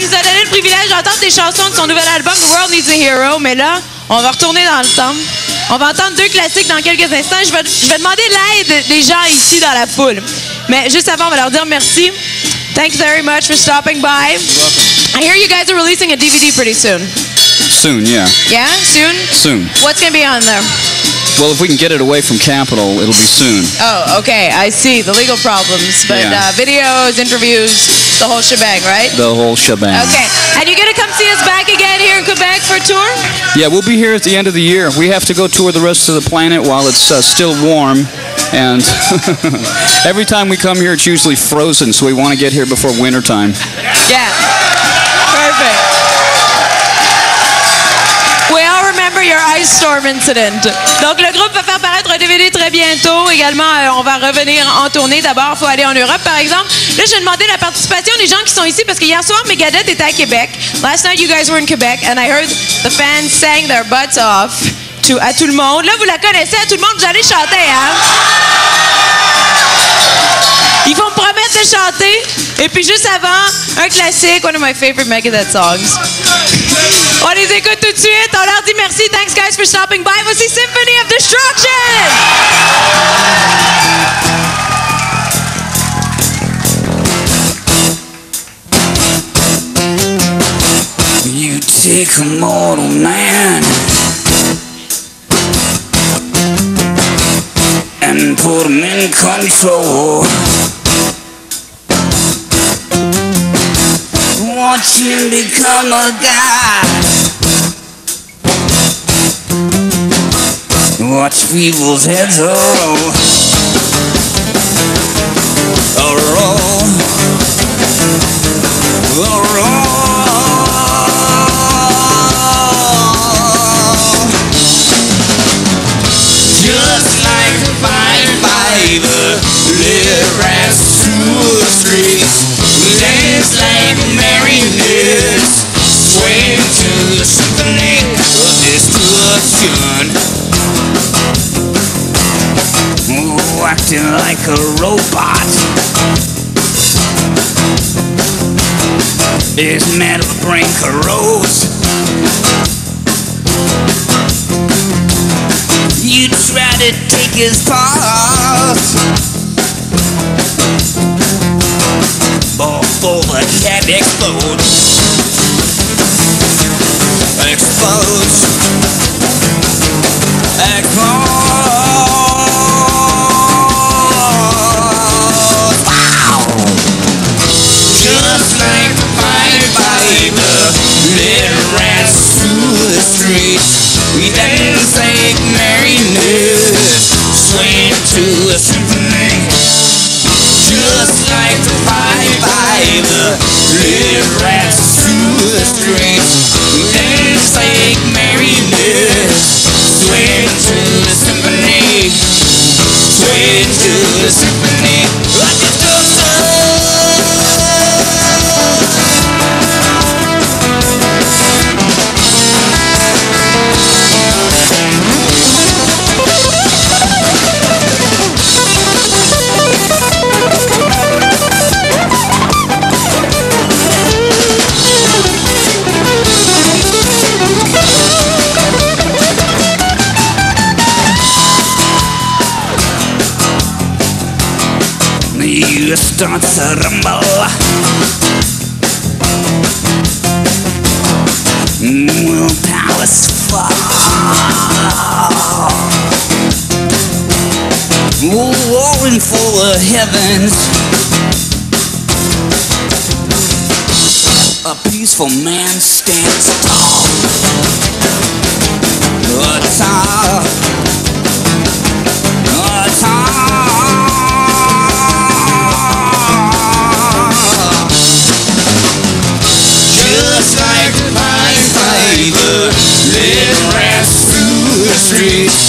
nous a donné le privilège d'entendre des chansons de son nouvel album The World Needs a Hero. Mais là, on va retourner dans le temps. On va entendre deux classiques dans quelques instants. Je vais, je vais demander l'aide des gens ici dans la foule. Mais juste avant, on va leur dire merci. Thanks very much for stopping by. I hear you guys are releasing a DVD pretty soon. Soon, yeah. Yeah? Soon? Soon. What's going to be on there? Well, if we can get it away from Capitol, it'll be soon. Oh, okay. I see. The legal problems. But Yeah. uh, videos, interviews, the whole shebang, right? The whole shebang. Okay. And you're going to come see us back again here in Quebec for a tour? Yeah, we'll be here at the end of the year. We have to go tour the rest of the planet while it's uh, still warm. And every time we come here, it's usually frozen, so we want to get here before wintertime. Yeah. Your ice storm incident. Donc, le groupe va faire paraître un DVD très bientôt. Également, euh, on va revenir en tournée. D'abord, il faut aller en Europe, par exemple. Là, je vais demander la participation des gens qui sont ici parce que hier soir, Megadeth était à Québec. Last night, you guys were in Quebec and I heard the fans sang their butts off to, à tout le monde. Là, vous la connaissez, à tout le monde, vous allez chanter, hein? Ils vont me promettre de chanter. Et puis juste avant, un classique, one of my favorite Megadeth songs. On les écoute tout de suite. On leur dit merci. Thanks guys for stopping by. Voici Symphony of Destruction. You take a mortal man and put him in control. Him become a god. Watch people's heads roll. A roll. A roll. Acting like a robot. His metal brain corrodes. You try to take his part Before the cat explodes Explodes You start to rumble. Willpower's fall. Warring for the heavens. A peaceful man stands Tall. Tall streets.